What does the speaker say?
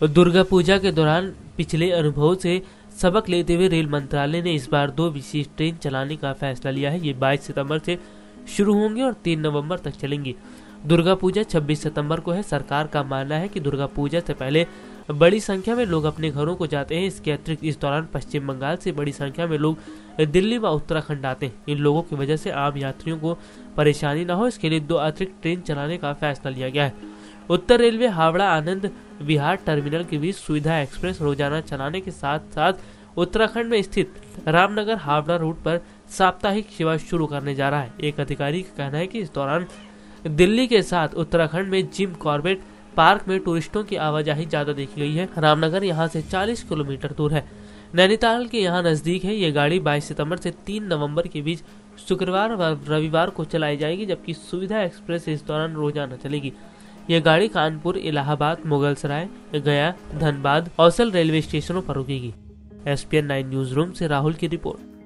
दुर्गा पूजा के दौरान पिछले अनुभव से सबक लेते हुए रेल मंत्रालय ने इस बार दो विशेष ट्रेन चलाने का फैसला लिया है। ये 22 सितंबर से शुरू होंगे और 3 नवंबर तक चलेंगी। दुर्गा पूजा 26 सितंबर को है। सरकार का मानना है कि दुर्गा पूजा से पहले बड़ी संख्या में लोग अपने घरों को जाते हैं। इसके अतिरिक्त इस दौरान पश्चिम बंगाल से बड़ी संख्या में लोग दिल्ली व उत्तराखंड आते हैं। इन लोगों की वजह से आम यात्रियों को परेशानी न हो। इसके लिए दो अतिरिक्त ट्रेन चलाने का फैसला लिया गया है। उत्तर रेलवे, हावड़ा, आनंद विहार टर्मिनल के बीच सुविधा एक्सप्रेस रोज़ाना चलाने के साथ साथ उत्तराखंड में स्थित रामनगर हावड़ा रूट पर साप्ताहिक सेवा शुरू करने जा रहा है। एक अधिकारी का कहना है कि इस दौरान दिल्ली के साथ उत्तराखंड में जिम कॉर्बेट पार्क में टूरिस्टों की आवाजाही ज़्यादा देखी गई है। रामनगर यहाँ से 40 किलोमीटर दूर है। नैनीताल के यहाँ नज़दीक है। ये गाड़ी 22 सितंबर से 3 नवंबर के बीच शुक्रवार व रविवार को चलाई जाएगी, जबकि सुविधा एक्सप्रेस इस दौरान रोज़ाना चलेगी। ये गाड़ी कानपुर इलाहाबाद, मुगलसराय, गया, धनबाद, औसल रेलवे स्टेशनों पर रुकेगी। एस पी न्यूज़ रूम से राहुल की रिपोर्ट।